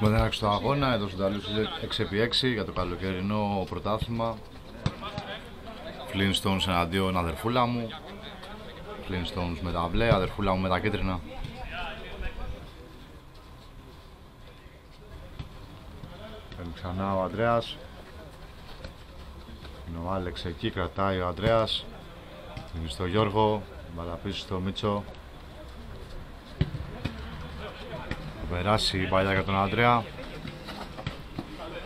Μεταξύ του αγώνα εδώ στο Ταλούς 6x6 για το καλοκαιρινό πρωτάθλημα. Flintstones εναντίον αδερφούλα μου. Flintstones με τα μπλε, αδερφούλα μου με τα κίτρινα. Παίρνει ξανά ο Ανδρέας. Είναι ο Άλεξ εκεί, κρατάει ο Ανδρέας. Είναι στο Γιώργο, μπαλαπίσει στο Μίτσο Θα περάσει η παλιά για τον Ανδρέα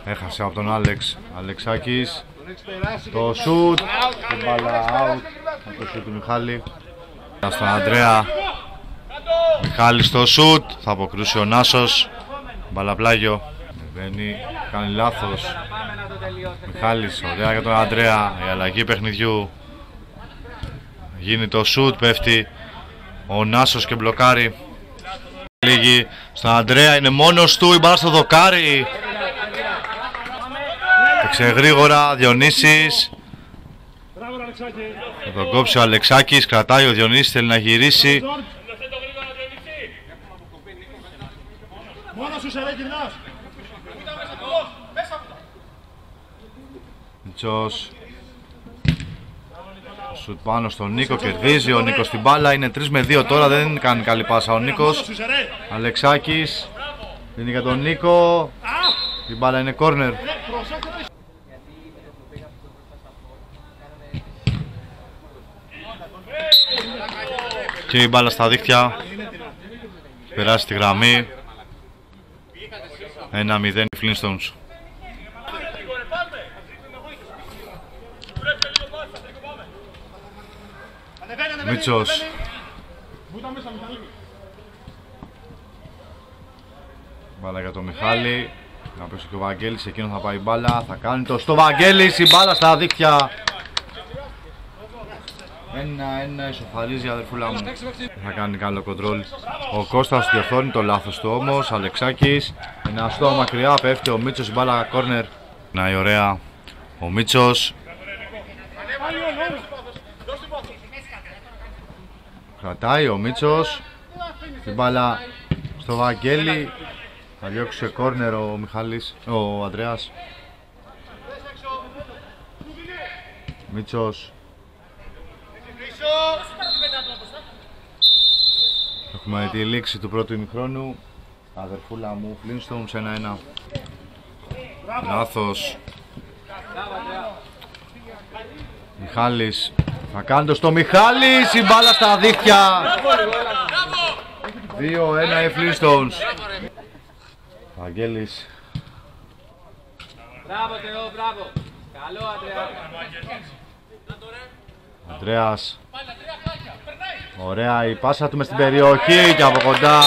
Έχασε από τον Άλεξ Αλεξάκης. Το σουτ Την μπάλα out Από το σουτ του Μιχάλη. Στον Ανδρέα Μιχάλη στο σουτ Θα αποκρούσει ο Νάσος. Μπαλαπλάγιο. Μπαίνει, κάνει λάθος. Μιχάλης, ωραία για τον Ανδρέα Η αλλαγή παιχνιδιού. Γίνει το σουτ, πέφτει Ο Νάσος και μπλοκάρει Λίγη στον Ανδρέα, είναι μόνος του, η μπάλα στο δοκάρι. Έξε γρήγορα, Διονύσης. Θα τον κόψει ο Αλεξάκης, κρατάει ο Διονύσης, θέλει να γυρίσει. Μόνος σου σε ρε γυρνάς. Μητσός Σουτ πάνω στον Νίκο, κερδίζει ο Νίκος την μπάλα, είναι 3 με 2 τώρα, δεν κάνει καλή πάσα ο Νίκος Σου σε ρε. Αλεξάκης δίνει για τον Νίκο η μπάλα είναι κόρνερ Ρε, προσέξτε ρε. και η μπάλα στα δίχτυα περάσει τη γραμμή 1-0 οι Flintstones Μίτσος ανεβαίνει. Πού ήταν μέσα, Μιχαλή. μπάλα για τον Μιχάλη. Να πέσει και ο Βαγγέλης, εκείνος θα πάει η μπάλα. Θα κάνει το στο Βαγγέλης, η μπάλα στα δίχτυα. Ένα-ένα ισοφαρίζει η αδερφούλα μου. Θα κάνει καλό κοντρόλ. Ο Κώστας διορθώνει το λάθος του όμως. Αλεξάκης. Ένα στο μακριά. Πέφτει ο Μίτσος. Η μπάλα κόρνερ. Να η ωραία. Ο Μίτσος κρατάει ο Μίτσος. Την μπάλα στο Βαγγέλη. Θα διώξει σε κόρνερ ο Μιχάλης ο Ανδρέας. Μίτσος. Έχουμε τη λήξη του πρώτου ημιχρόνου. Αδερφούλα μου, Flintstones 1-1 Λάθος. Μιχάλης Θα κάνει το στο Μιχάλης Η μπάλα στα δίχτυα. 2-1 οι Flintstones. Βαγγέλης. Μπράβο Θεό, μπράβο. Καλό Αντρέα. Ανδρέας Ωραία η πάσα του μες στην περιοχή και από κοντά.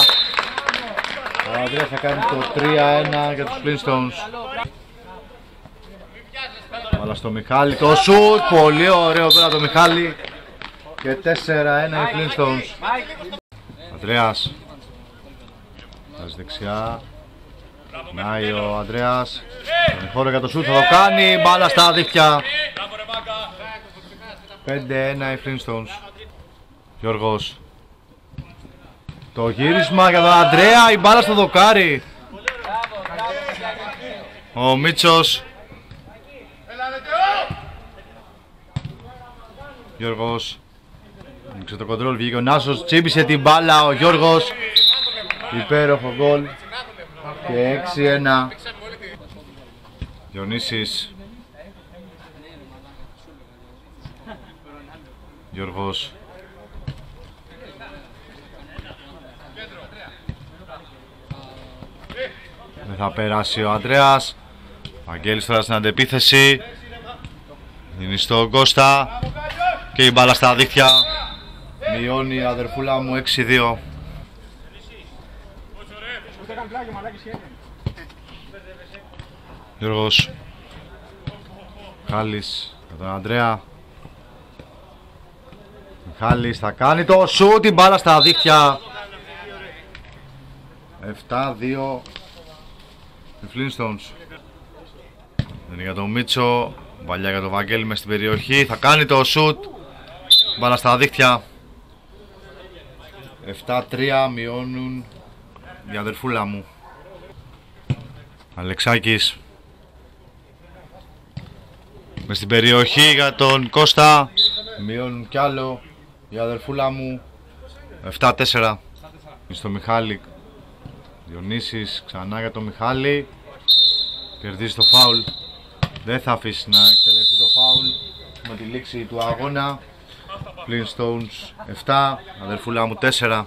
Ο Ανδρέας θα κάνει το 3-1 για τους Flintstones Βάλα στο Μιχάλη το σουτ Πολύ ωραίο πέρα το Μιχάλη. Και 4-1 οι Flintstones. Ανδρέας. Βάζει δεξιά. Νάει ο Ανδρέας. Τον χώρο για το σουτ θα το κάνει. Μπάλα στα δίχτυα 5-1 οι Flintstones. Γιώργος. Το γύρισμα για τον Ανδρέα Η μπάλα στο δοκάρι. Ο Μίτσος Γιώργος. Άνοιξε το κοντρόλ, βγήκε ο Νάσος, τσίπησε την μπάλα ο Γιώργος. Υπέροχο γκολ. Και 6-1 Διονύσης. Γιώργος. Δεν θα περάσει ο Ανδρέας. Βαγγέλης τώρα στην αντεπίθεση. Είναι στο Κώστα Και η μπάλα στα δίχτυα. Μειώνει η αδερφούλα μου 6-2 Ούτε καν πλάγιο, μαλάκι σχέδιο. Γιώργος. Μιχάλης για τον Ανδρέα. Μιχάλης θα κάνει το σου την μπάλα στα δίχτυα. 7-2 οι Flintstones. Είναι για τον Μίτσο. Παλιά για τον Βαγγέλη μες στην περιοχή. Θα κάνει το σουτ Μπάλα στα δίχτυα. 7-3 μειώνουν η αδερφούλα μου. Αλεξάκης. Με στην περιοχή για τον Κώστα. Μειώνουν κι άλλο η αδερφούλα μου. 7-4 στο Μιχάλη. Διονύσης ξανά για τον Μιχάλη. Κερδίζει το φάουλ. Δεν θα αφήσει να εκτελεστεί το φάουλ. Με τη λήξη του αγώνα Flintstones 7 αδερφούλα μου 4